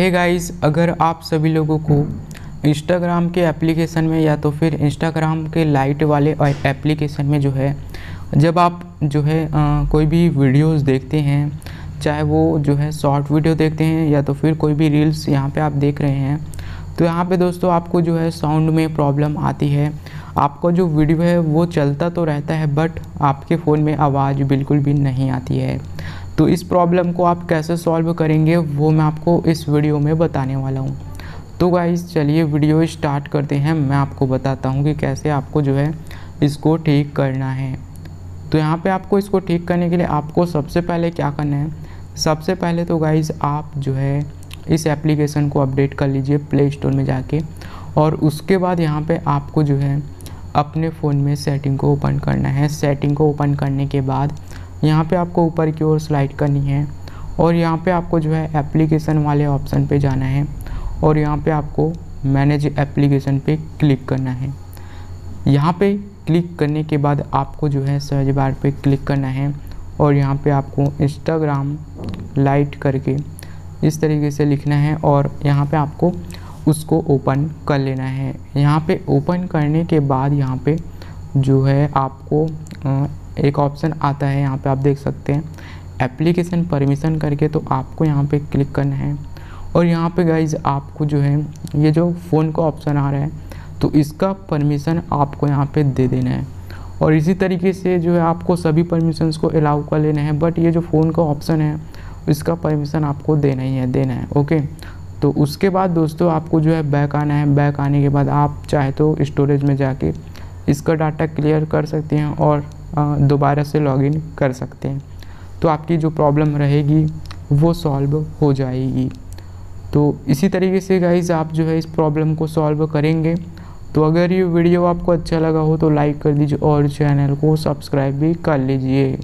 हे hey guys अगर आप सभी लोगों को इंस्टाग्राम के एप्लीकेशन में या तो फिर इंस्टाग्राम के लाइट वाले एप्लीकेशन में जो है जब आप जो है आ, कोई भी वीडियोस देखते हैं चाहे वो जो है शॉर्ट वीडियो देखते हैं या तो फिर कोई भी रील्स यहाँ पे आप देख रहे हैं तो यहाँ पे दोस्तों आपको जो है साउंड में प्रॉब्लम आती है। आपका जो वीडियो है वो चलता तो रहता है बट आपके फ़ोन में आवाज़ बिल्कुल भी नहीं आती है। तो इस प्रॉब्लम को आप कैसे सॉल्व करेंगे, वो मैं आपको इस वीडियो में बताने वाला हूँ। तो गाइज़ चलिए वीडियो स्टार्ट करते हैं। मैं आपको बताता हूँ कि कैसे आपको जो है इसको ठीक करना है। तो यहाँ पे आपको इसको ठीक करने के लिए आपको सबसे पहले क्या करना है? सबसे पहले तो गाइज़ आप जो है इस एप्लीकेशन को अपडेट कर लीजिए प्ले स्टोर में जाके और उसके बाद यहाँ पे आपको जो है अपने फ़ोन में सेटिंग को ओपन करना है। सेटिंग को ओपन करने के बाद यहाँ पे आपको ऊपर की ओर स्लाइड करनी है और यहाँ पे आपको जो है एप्लीकेशन वाले ऑप्शन पे जाना है और यहाँ पे आपको मैनेज एप्लीकेशन पे क्लिक करना है। यहाँ पे क्लिक करने के बाद आपको जो है सर्च बार पे क्लिक करना है और यहाँ पे आपको इंस्टाग्राम लाइट करके इस तरीके से लिखना है और यहाँ पे आपको उसको ओपन कर लेना है। यहाँ पे ओपन करने के बाद यहाँ पे जो है आपको एक ऑप्शन आता है, यहाँ पे आप देख सकते हैं। एप्लीकेशन परमिशन करके तो आपको यहाँ पे क्लिक करना है। और यहाँ पे गाइज़ आपको जो है, ये जो फ़ोन का ऑप्शन आ रहा है तो इसका परमिशन आपको यहाँ पे दे देना है। और इसी तरीके से जो है, आपको सभी परमिशंस को अलाउ कर लेना है बट ये जो फ़ोन का ऑप्शन है, इसका परमिशन आपको देना ही है, देना है ओके तो उसके बाद दोस्तों, आपको जो है बैक आना है। बैक आने के बाद आप चाहे तो स्टोरेज में जाके इसका डाटा क्लियर कर सकते हैं और दोबारा से लॉगिन कर सकते हैं। तो आपकी जो प्रॉब्लम रहेगी, वो सॉल्व हो जाएगी। तो इसी तरीके से गाइज़ आप जो है इस प्रॉब्लम को सॉल्व करेंगे। तो अगर ये वीडियो आपको अच्छा लगा हो तो लाइक कर दीजिए और चैनल को सब्सक्राइब भी कर लीजिए।